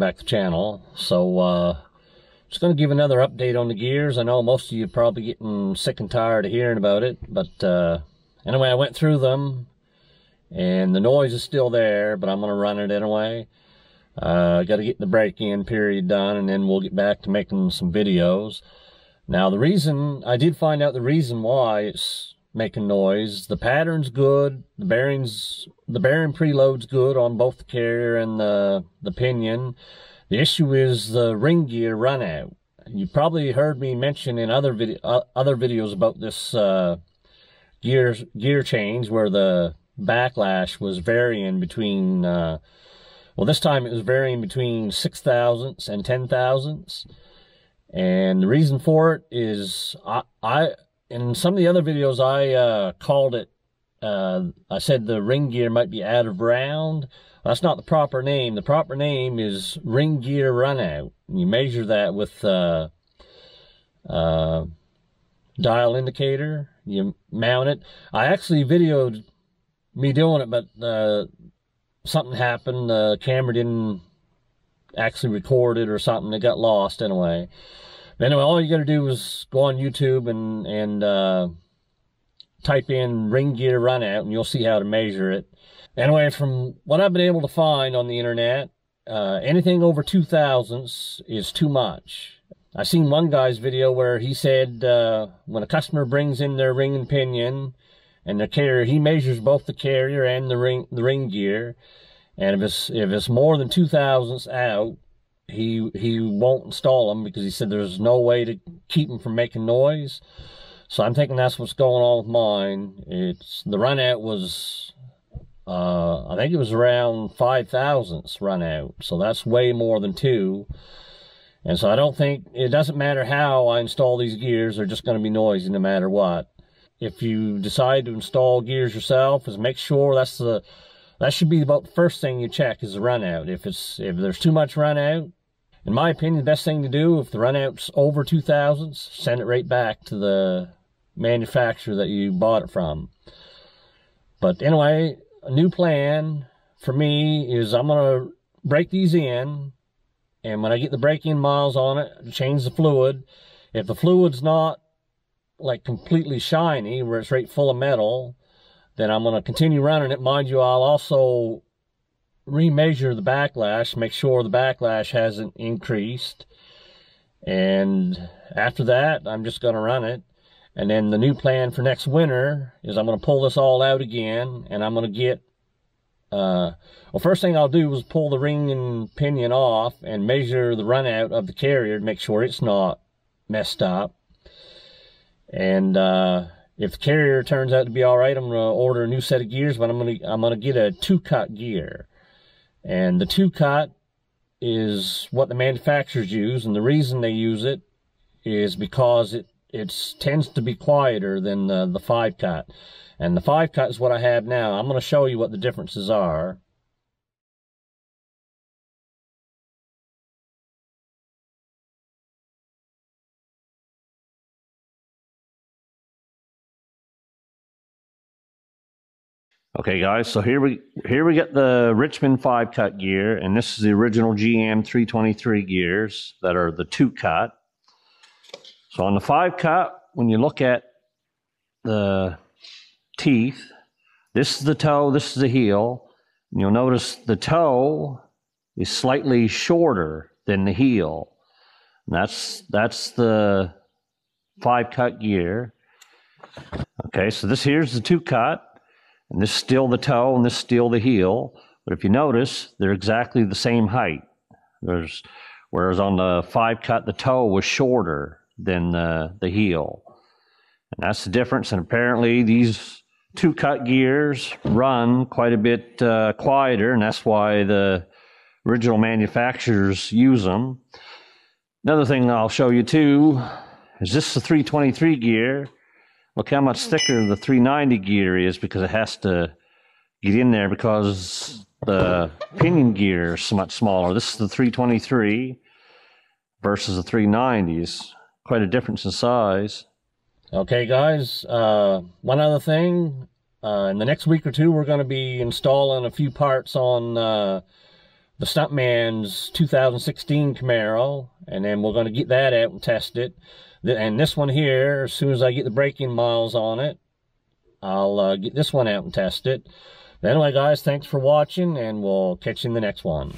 back to the channel. So, uh, just going to give another update on the gears. I know most of you probably getting sick and tired of hearing about it, but uh, anyway, I went through them, and the noise is still there, but I'm going to run it anyway. Uh, got to get the break-in period done, and then we'll get back to making some videos. Now, the reason, I did find out the reason why it's making noise. The pattern's good, the bearings, the bearing preload's good on both the carrier and the, the pinion. The issue is the ring gear run out. You probably heard me mention in other video, uh, other videos about this uh, gear gear change where the backlash was varying between uh, well this time it was varying between six thousandths and ten thousandths and the reason for it is I, I in some of the other videos I uh, called it uh, I said the ring gear might be out of round that's not the proper name. The proper name is ring gear runout. You measure that with uh, uh, dial indicator. You mount it. I actually videoed me doing it, but uh, something happened. The camera didn't actually record it or something. It got lost anyway. But anyway, all you got to do is go on YouTube and and uh, type in ring gear run out, and you'll see how to measure it. Anyway, from what I've been able to find on the internet, uh, anything over two thousandths is too much. I seen one guy's video where he said uh, when a customer brings in their ring and pinion and the carrier, he measures both the carrier and the ring the ring gear, and if it's if it's more than two thousandths out, he he won't install them because he said there's no way to keep them from making noise. So I'm thinking that's what's going on with mine. It's the run out was uh, I think it was around five thousandths run out. So that's way more than two. And so I don't think, it doesn't matter how I install these gears, they're just going to be noisy no matter what. If you decide to install gears yourself, is make sure that's the, that should be about the first thing you check is the run out. If it's, if there's too much run out, in my opinion, the best thing to do, if the run out's over two thousandths, send it right back to the manufacturer that you bought it from. But anyway, a new plan for me is I'm going to break these in. And when I get the break-in miles on it, change the fluid. If the fluid's not like completely shiny, where it's right full of metal, then I'm going to continue running it. Mind you, I'll also remeasure the backlash, make sure the backlash hasn't increased. And after that, I'm just going to run it. And then the new plan for next winter is I'm going to pull this all out again and I'm going to get, uh, well, first thing I'll do is pull the ring and pinion off and measure the run out of the carrier to make sure it's not messed up. And, uh, if the carrier turns out to be all right, I'm to order a new set of gears, but I'm going to, I'm to get a two cut gear. And the two cut is what the manufacturers use. And the reason they use it is because it it tends to be quieter than the, the five cut. And the five cut is what I have now. I'm going to show you what the differences are. Okay, guys, so here we here we get the Richmond five cut gear, and this is the original GM 323 gears that are the two cut. So on the five cut, when you look at the teeth, this is the toe, this is the heel. And you'll notice the toe is slightly shorter than the heel. And that's that's the five cut gear. Okay, so this here's the two cut, and this is still the toe, and this is still the heel. But if you notice, they're exactly the same height. There's whereas on the five cut, the toe was shorter than the, the heel. And that's the difference. And apparently, these two cut gears run quite a bit uh, quieter, and that's why the original manufacturers use them. Another thing I'll show you too is this the 323 gear. Look how much thicker the 390 gear is because it has to get in there because the pinion gear is much smaller. This is the 323 versus the 390s quite a difference in size. Okay, guys, uh, one other thing. Uh, in the next week or two, we're going to be installing a few parts on uh, the Stuntman's 2016 Camaro, and then we're going to get that out and test it. And this one here, as soon as I get the braking miles on it, I'll uh, get this one out and test it. But anyway, guys, thanks for watching, and we'll catch you in the next one.